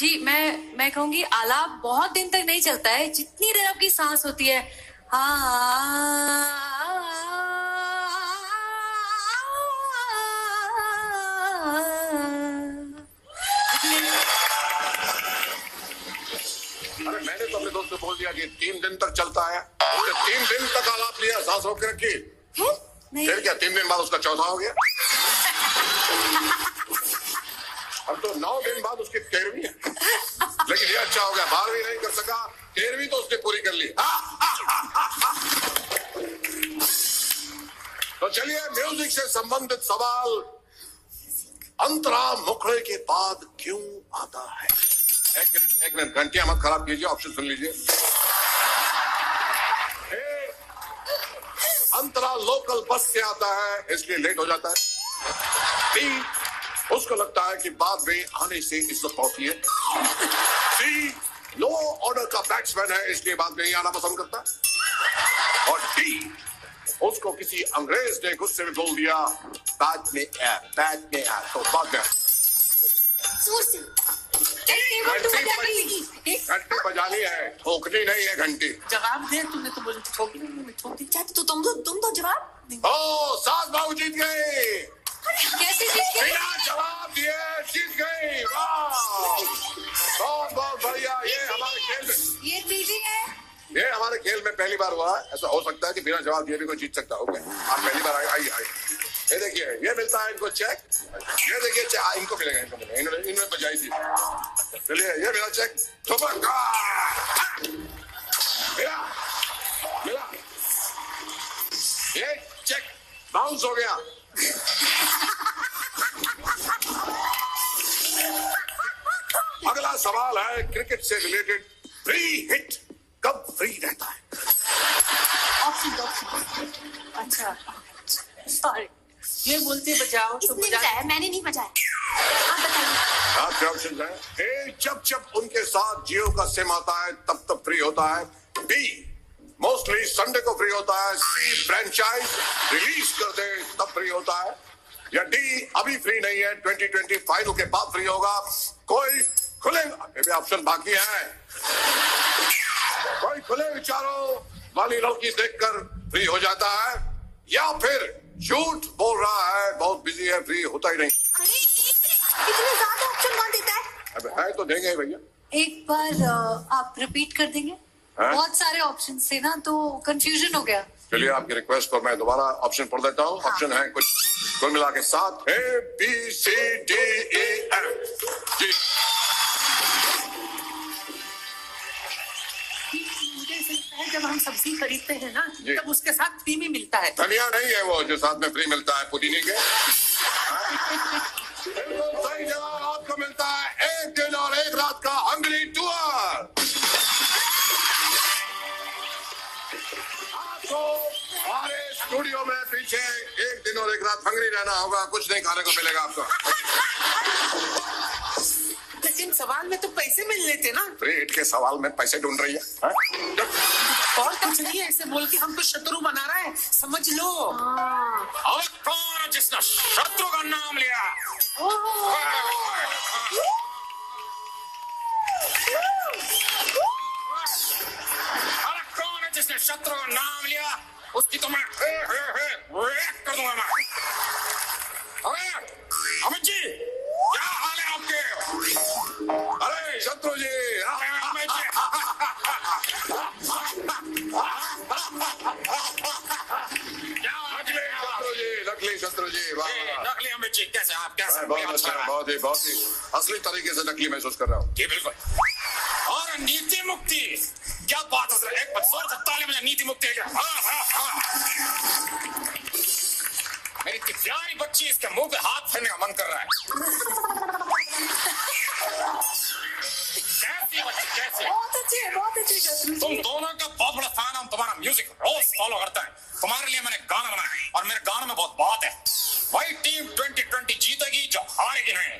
जी मैं मैं कहूँगी आलाप बहुत दिन तक नहीं चलता है। जितनी देर आपकी सांस होती है अरे मैंने तो अपने दोस्त को बोल दिया कि तीन दिन तक चलता है। उसने तीन दिन तक आलाप लिया सांस रोक के रखी। फिर क्या तीन दिन बाद उसका चौथा हो गया? अब तो नौ दिन बाद उसकी तेरहवीं है अच्छा हो गया बारहवीं नहीं कर सका तेरहवीं तो उसने पूरी कर ली। तो चलिए, म्यूज़िक से संबंधित सवाल अंतरा मुखड़े के बाद क्यों आता है? एक मिनट एक मिनट, घंटियाँ मत खराब कीजिए, ऑप्शन सुन लीजिए। अंतरा लोकल बस से आता है, इसलिए लेट हो जाता है। बी, उसको लगता है कि बाद में आने से इज़्ज़त पहुँचती है सी लो ऑर्डर का बैट्समैन है इसलिए बाद में ही आना पसंद करता और डी उसको किसी अंग्रेज़ ने गुस्से में बोल दिया बाद में आ, बाद में आ, तो बाद में। घंटी बजानी है ठोकनी नहीं है घंटी। जवाब दे तूने तो बोली ठोकी नहीं मैंने ठोक दी चाहते तो तुम दो तुम दो जवाब ओ सास बाबू जीत गए कैसे जीत गए बिना जवाब दिए जीत गई। वाह। बहुत बहुत बढ़िया ये हमारे खेल में ये चीजिंग है। ये हमारे खेल में पहली बार हुआ। है ऐसा हो सकता है कि बिना जवाब दिए भी कोई जीत सकता हो। गया आप पहली बार आए आई आई ये देखिए ये मिलता है इनको चेक ये देखिए इनको मिलेगा इनको मिलेगा। इन्होंने इन्होंने बजाई थी। चलिए ये मेरा चेक सुपर मिला। मिला। ये चेक बाउंस हो गया। सवाल है क्रिकेट से रिलेटेड फ्री हिट कब फ्री रहता है? ऑप्शन अच्छा सॉरी ये बोलते बजाओ तो बजाया मैंने नहीं बजाया। आप बताइए। आपके ऑप्शन है? ए जब जब उनके साथ जियो का सिम आता है तब तब फ्री होता है। बी मोस्टली संडे को फ्री होता है। सी फ्रेंचाइज रिलीज़ कर दे तब फ्री होता है। या डी अभी फ्री नहीं है 2020 फाइनल के बाद फ्री होगा। कोई खुले। अभी भी ऑप्शन बाकी है। कोई खुले विचारों वाली लड़की देखकर फ्री हो जाता है या फिर झूठ बोल रहा है बहुत बिज़ी है फ्री होता ही नहीं। अरे इतने ज़्यादा ऑप्शन कौन देता है? अब है तो देंगे भैया। एक बार आप रिपीट कर देंगे। हाँ? बहुत सारे ऑप्शन थे ना तो कंफ्यूजन हो गया। चलिए आपकी रिक्वेस्ट पर मैं दोबारा ऑप्शन पढ़ देता हूँ। ऑप्शन हाँ। है कुछ। कुल मिला के सात। A B C D E F G. जब हम सब्ज़ी खरीदते हैं ना तब उसके साथ फ्री में मिलता है। धनिया नहीं है वो जो साथ में फ्री मिलता है पुदीने के। सही जवाब आपको मिलता है एक दिन और एक रात का हंगरी टूर आपको हमारे स्टूडियो में पीछे एक दिन और एक रात हंगरी रहना होगा कुछ नहीं खाने को मिलेगा आपको। लेकिन सवाल में तो पैसे मिल लेते ना। रेट के सवाल में पैसे ढूंढ रही है हाँ? और कुछ नहीं ऐसे बोल के हमको शत्रु बना रहा है। समझ लो। और कौन जिसने शत्रु का नाम लिया? अरे कौन है जिसने शत्रु का नाम लिया? उसकी तो मैं हे, हे, हे, कर दूँगा मैं। कैसे आप कैसे बहुत अच्छा बहुत ही बहुत ही असली तरीके से नकली महसूस कर रहा हूँ। जी बिल्कुल। और नीति मुक्ति क्या बात है? एक को ताली में नीति मुक्ति है क्या? हाँ, हाँ, हाँ। मेरी इतनी प्यारी बच्ची इसके मुँह पे हाथ फेरने का मन कर रहा है। कैसी बच्ची कैसी? बहुत अच्छे बहुत अच्छे तुम दोनों का बहुत बड़ा फ़ैन हम तुम्हारा म्यूज़िक रोज फॉलो करता है। तुम्हारे लिए मैंने गाना बनाया और मेरे गाने में बहुत बात है। वही टीम 2020 जीतेगी जो हारेगी नहीं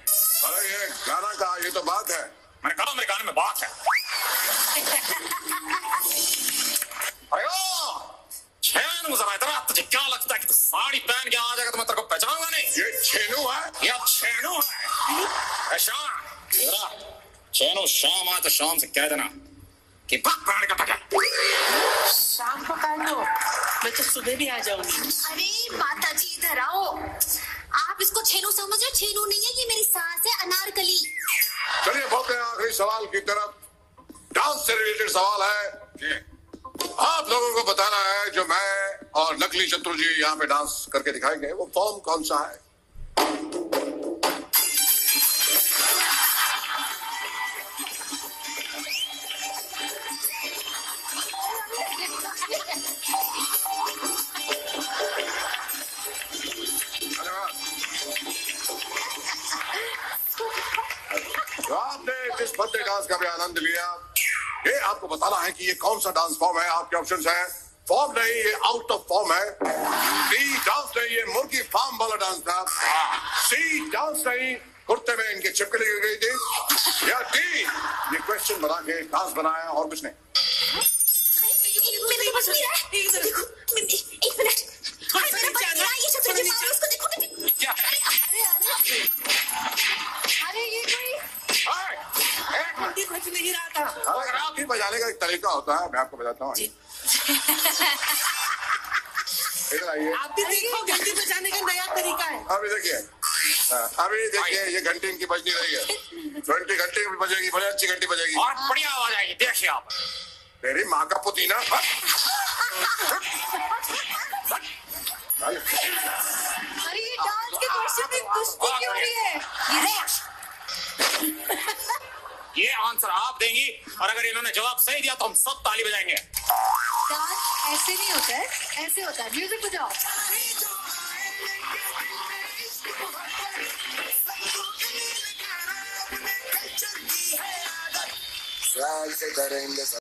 अरे ये गाना का ये तो बात है। मैंने कहा मेरे गाने में बात है। छेन जरा इधर तुझे क्या लगता है कि तू साड़ी पहन के आ जाएगा तो मैं तेरे को पहचानूँगा नहीं? ये छेनू है? ये छेनू है। आ। चैनो शाम आए तो शाम से कह देना कि बात प्राणी का शाम लो मैं तो सुबह भी आ जाऊँगी। अरे माता जी इधर आओ। आप इसको छेनू समझ रहे छेनू नहीं है ये मेरी सास है अनारकली। चलिए बहुत आखिरी सवाल की तरफ़। डांस से रिलेटेड सवाल है। आप लोगों को बताना है जो मैं और नकली शत्रु जी यहाँ पे डांस करके दिखाएँगे वो फॉर्म कौन सा है? आपने जिस बर्थडे डांस का भी आनंद लिया ये आपको बताना है कि ये कौन सा डांस फॉर्म है? आपके ऑप्शंस हैं। फॉर्म नहीं, ये आउट ऑफ़ फॉर्म है। डी डांस नहीं, ये मुर्गी फार्म वाला डांस था। सी डांस नहीं, कुर्ते में इनके चिपकली गिर गई थी। या डी ये क्वेश्चन बना के डांस बनाया और कुछ नहीं। बजाने का एक तरीका होता है मैं आपको बताता हूँ जी। इधर आइए। आप भी देखो घंटी बजाने का नया तरीका है। अभी देखिए। हाँ, अभी देखिए ये घंटी इनकी बजनी रही है। घंटी घंटी भी बजेगी बड़ी अच्छी घंटी बजेगी। और बढ़िया आवाज़ आएगी देखिए आप। मेरी माँ का पुतीना। इन्होंने जवाब सही दिया तो हम सब ताली बजाएँगे डांस ऐसे नहीं होता है ऐसे होता है म्यूज़िक बजाओ से करेंगे